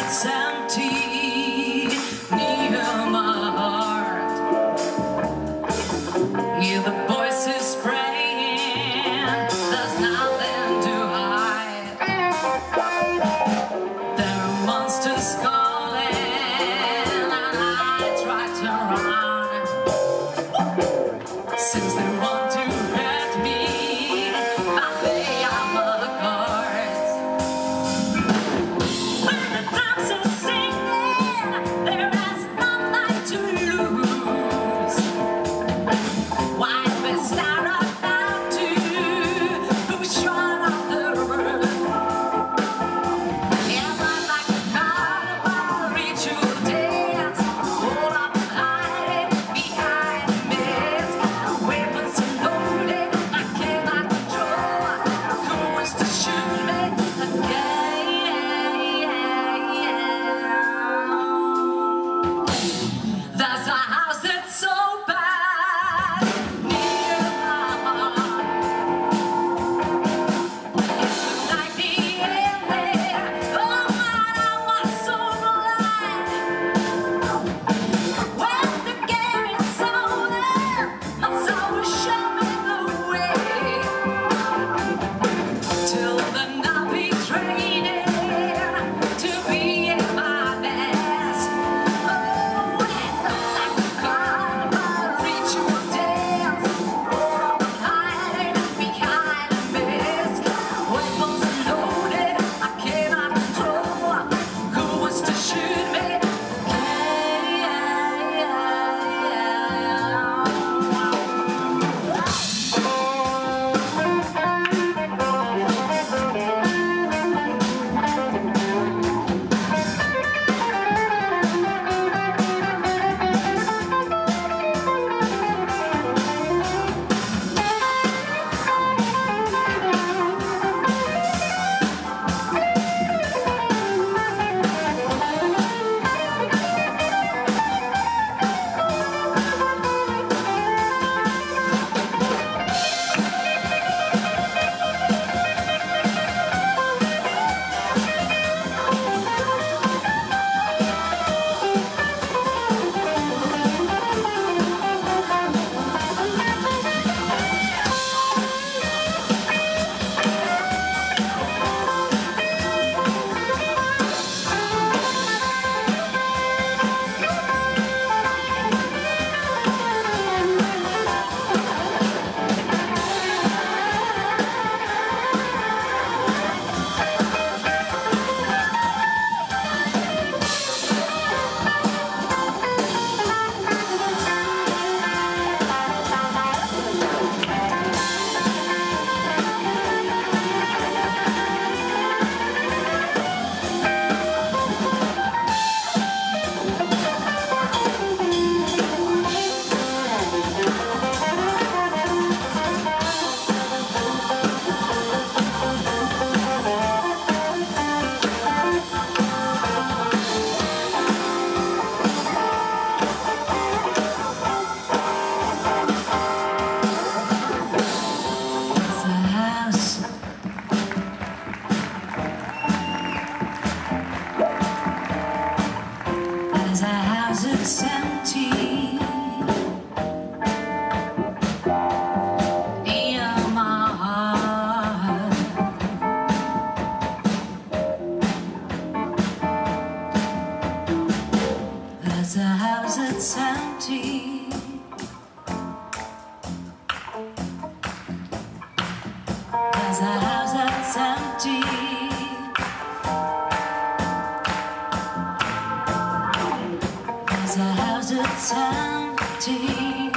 it's empty. Cause I have the time to